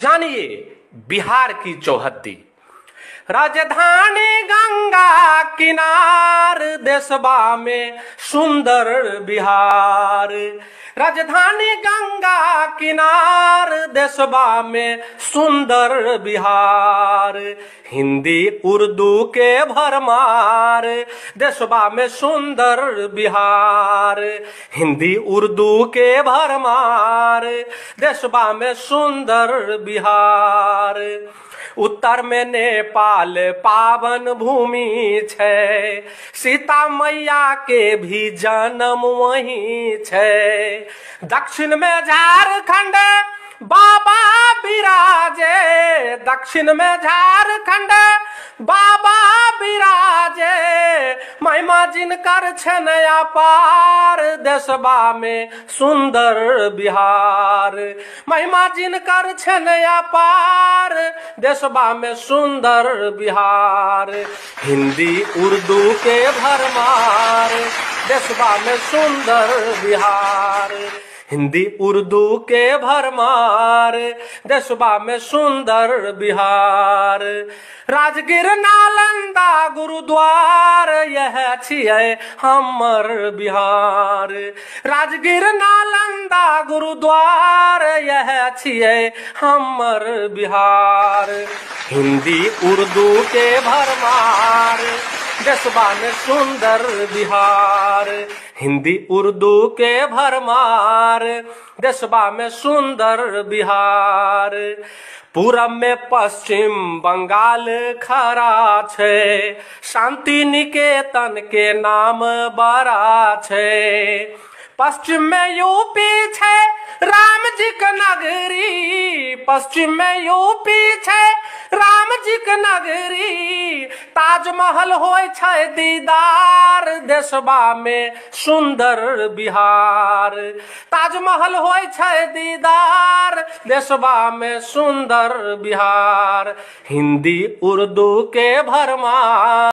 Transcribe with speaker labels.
Speaker 1: जानिए बिहार की चौहद्दी। राजधानी गंगा किनार देशबा में सुंदर बिहार। राजधानी गंगा किनार देशबा में सुंदर बिहार। हिंदी, उर्दू के भरमार। देशबा में सुंदर बिहार। हिंदी, उर्दू के भरमार। देशबा में सुंदर बिहार। उत्तर में नेपाल पावन भूमि छै। सीता मैया के भी जन्म वही छै। दक्षिण में झारखंड दक्षिण में झारखंड, बाबा विराजे महिमा जिनकर छन अपार देशबा में सुंदर बिहार। महिमा जिनकर छन अपार देशबा में सुंदर बिहार। हिंदी, उर्दू के भरमार देशबा में सुंदर बिहार। हिंदी उर्दू के भरमार देशबा में सुंदर बिहार। राजगीर नालंदा गुरुद्वार, यह छियै हमर बिहार। राजगीर नालंदा गुरुद्वार, यह छियै हमर बिहार। हिंदी उर्दू के भरमार में सुंदर बिहार। हिंदी, उर्दू के भरमार। देशबा में सुंदर बिहार। पूरब में पश्चिम बंगाल खरा छे। शांति निकेतन के नाम बड़ा छे। पश्चिम में यूपी छै। राम जी के नगरी पश्चिम में यूपी छै राम जी के नगरी। ताजमहल छै दीदार देशबा में सुंदर बिहार। ताजमहल हो दीदार देशबा में सुंदर बिहार। हिंदी उर्दू के भरमार